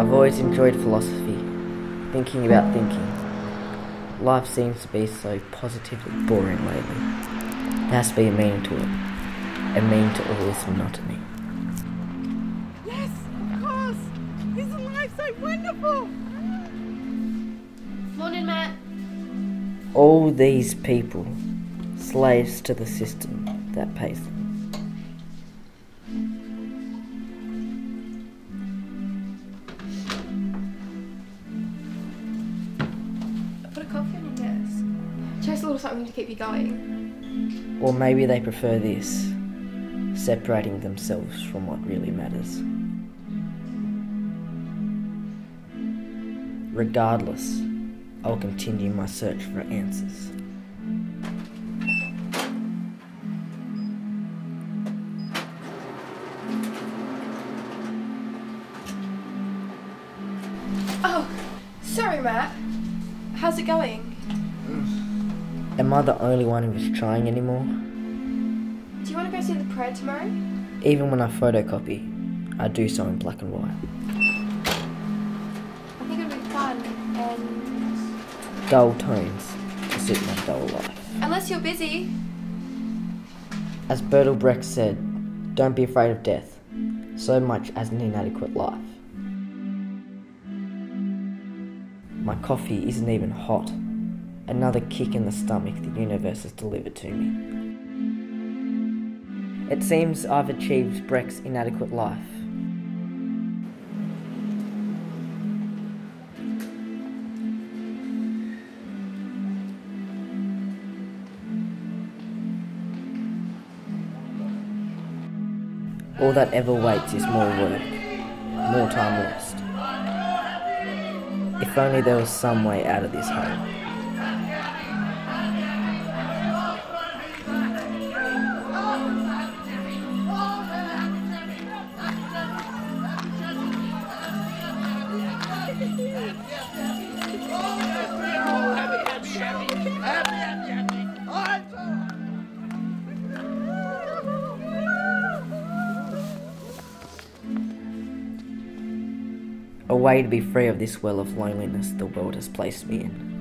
I've always enjoyed philosophy, thinking about thinking. Life seems to be so positively boring lately. There has to be a meaning to it, a meaning to all this monotony. Yes, of course. Isn't life so wonderful? Morning, Matt. All these people, slaves to the system that pays them. Just a little something to keep you going. Or maybe they prefer this, separating themselves from what really matters. Regardless, I'll continue my search for answers. Oh, sorry, Matt. How's it going? Am I the only one who is trying anymore? Do you want to go see the parade tomorrow? Even when I photocopy, I do so in black and white. I think it'll be fun, and Dull tones to suit my dull life. unless you're busy, As Bertolt Brecht said, don't be afraid of death, so much as an inadequate life. My coffee isn't even hot. Another kick in the stomach the universe has delivered to me. It seems I've achieved Brecht's inadequate life. All that ever waits is more work, more time lost. If only there was some way out of this hole. A way to be free of this well of loneliness the world has placed me in.